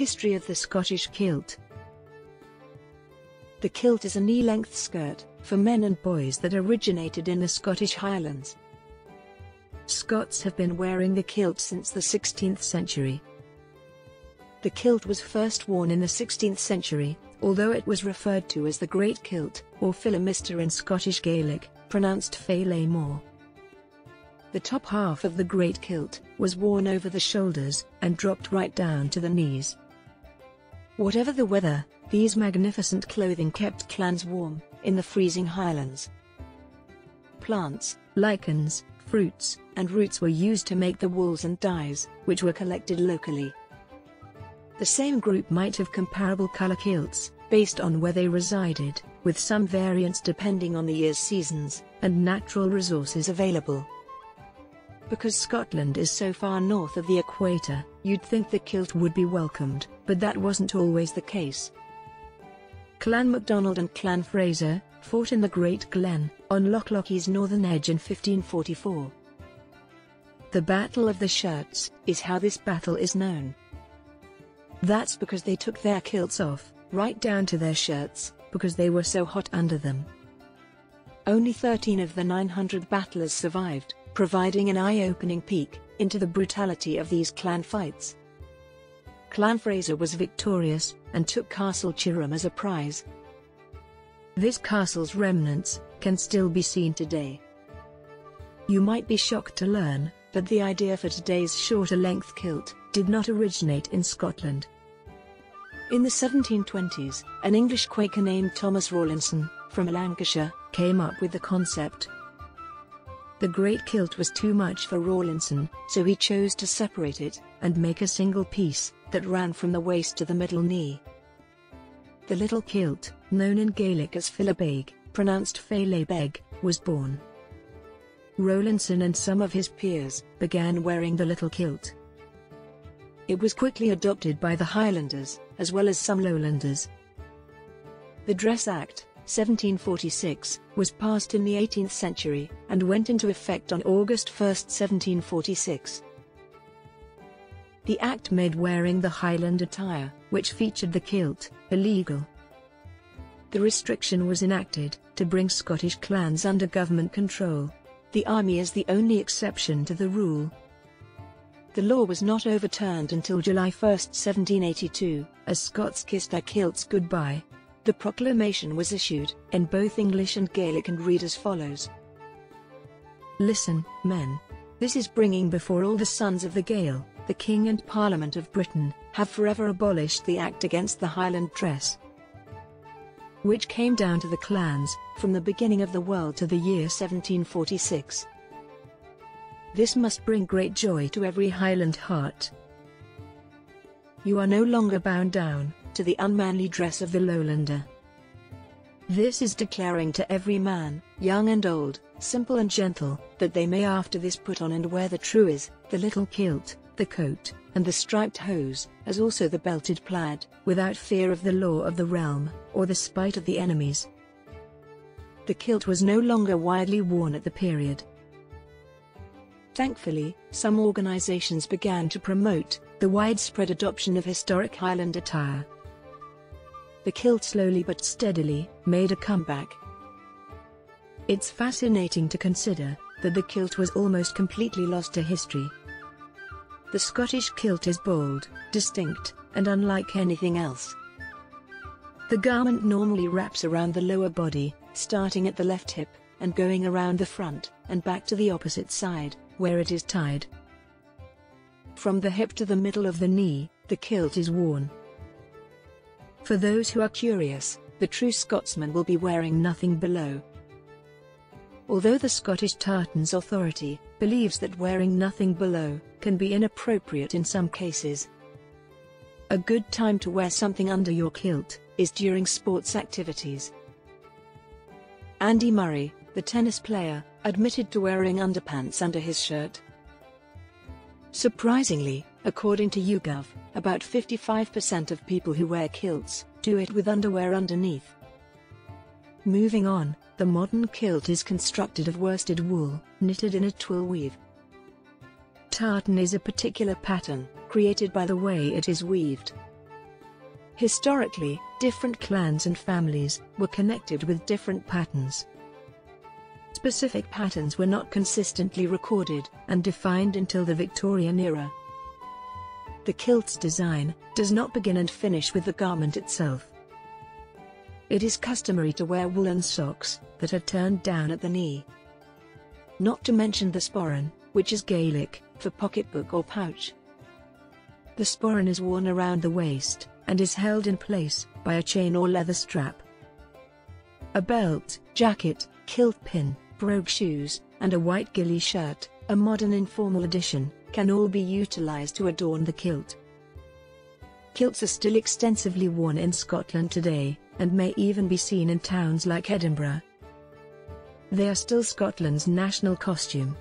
History of the Scottish kilt. The kilt is a knee-length skirt for men and boys that originated in the Scottish Highlands. Scots have been wearing the kilt since the 16th century. The kilt was first worn in the 16th century, although it was referred to as the Great Kilt, or Philimister in Scottish Gaelic, pronounced More. The top half of the Great Kilt was worn over the shoulders and dropped right down to the knees. Whatever the weather, these magnificent clothing kept clans warm, in the freezing highlands. Plants, lichens, fruits, and roots were used to make the wools and dyes, which were collected locally. The same group might have comparable color kilts, based on where they resided, with some variance depending on the year's seasons, and natural resources available. Because Scotland is so far north of the equator, you'd think the kilt would be welcomed, but that wasn't always the case. Clan MacDonald and Clan Fraser fought in the Great Glen, on Loch Lochy's northern edge in 1544. The Battle of the Shirts is how this battle is known. That's because they took their kilts off, right down to their shirts, because they were so hot under them. Only 13 of the 900 battlers survived, providing an eye-opening peek into the brutality of these clan fights. Clan Fraser was victorious and took Castle Chirham as a prize. This castle's remnants can still be seen today. You might be shocked to learn that the idea for today's shorter length kilt did not originate in Scotland. In the 1720s, an English Quaker named Thomas Rawlinson, from Lancashire, came up with the concept the great kilt was too much for Rawlinson, so he chose to separate it and make a single piece that ran from the waist to the middle knee. The little kilt, known in Gaelic as Filibeg, pronounced Feilebeg, was born. Rawlinson and some of his peers began wearing the little kilt. It was quickly adopted by the Highlanders, as well as some Lowlanders. The Dress Act, 1746, was passed in the 18th century, and went into effect on August 1, 1746. The Act made wearing the Highland attire, which featured the kilt, illegal. The restriction was enacted to bring Scottish clans under government control. The army is the only exception to the rule. The law was not overturned until July 1, 1782, as Scots kissed their kilts goodbye. The proclamation was issued, in both English and Gaelic and read as follows. Listen, men. This is bringing before all the sons of the Gael, the King and Parliament of Britain, have forever abolished the Act against the Highland dress, which came down to the clans, from the beginning of the world to the year 1746. This must bring great joy to every Highland heart. You are no longer bound down, to the unmanly dress of the lowlander. This is declaring to every man, young and old, simple and gentle, that they may after this put on and wear the truis, the little kilt, the coat, and the striped hose, as also the belted plaid, without fear of the law of the realm, or the spite of the enemies. The kilt was no longer widely worn at the period. Thankfully, some organizations began to promote the widespread adoption of historic Highland attire the kilt slowly but steadily made a comeback. It's fascinating to consider that the kilt was almost completely lost to history. The Scottish kilt is bold, distinct, and unlike anything else. The garment normally wraps around the lower body, starting at the left hip, and going around the front, and back to the opposite side, where it is tied. From the hip to the middle of the knee, the kilt is worn. For those who are curious, the true Scotsman will be wearing nothing below. Although the Scottish Tartans Authority believes that wearing nothing below can be inappropriate in some cases. A good time to wear something under your kilt is during sports activities. Andy Murray, the tennis player, admitted to wearing underpants under his shirt. Surprisingly, according to YouGov, about 55% of people who wear kilts do it with underwear underneath. Moving on, the modern kilt is constructed of worsted wool, knitted in a twill weave. Tartan is a particular pattern, created by the way it is weaved. Historically, different clans and families were connected with different patterns. Specific patterns were not consistently recorded and defined until the Victorian era. The kilt's design does not begin and finish with the garment itself. It is customary to wear woolen socks that are turned down at the knee. Not to mention the sporran, which is Gaelic for pocketbook or pouch. The sporran is worn around the waist and is held in place by a chain or leather strap. A belt, jacket, kilt pin, brogue shoes, and a white ghillie shirt, a modern informal addition, can all be utilized to adorn the kilt. Kilts are still extensively worn in Scotland today, and may even be seen in towns like Edinburgh. They are still Scotland's national costume.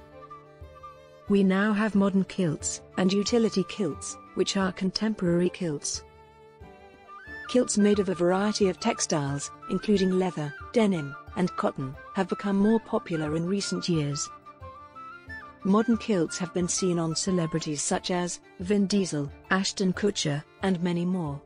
We now have modern kilts and utility kilts, which are contemporary kilts. Kilts made of a variety of textiles, including leather, denim, and cotton, have become more popular in recent years. Modern kilts have been seen on celebrities such as Vin Diesel, Ashton Kutcher, and many more.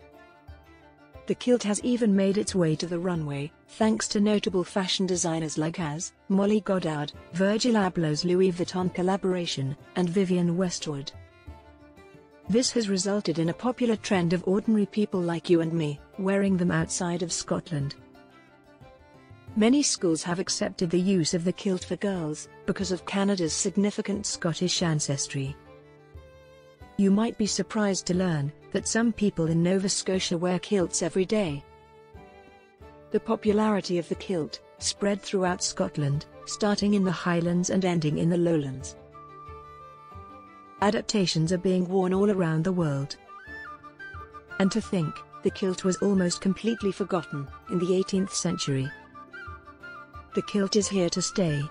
The kilt has even made its way to the runway, thanks to notable fashion designers like As, Molly Goddard, Virgil Abloh's Louis Vuitton collaboration, and Vivienne Westwood. This has resulted in a popular trend of ordinary people like you and me, wearing them outside of Scotland. Many schools have accepted the use of the kilt for girls, because of Canada's significant Scottish ancestry. You might be surprised to learn that some people in Nova Scotia wear kilts every day. The popularity of the kilt spread throughout Scotland, starting in the Highlands and ending in the Lowlands. Adaptations are being worn all around the world. And to think, the kilt was almost completely forgotten in the 18th century. The kilt is here to stay,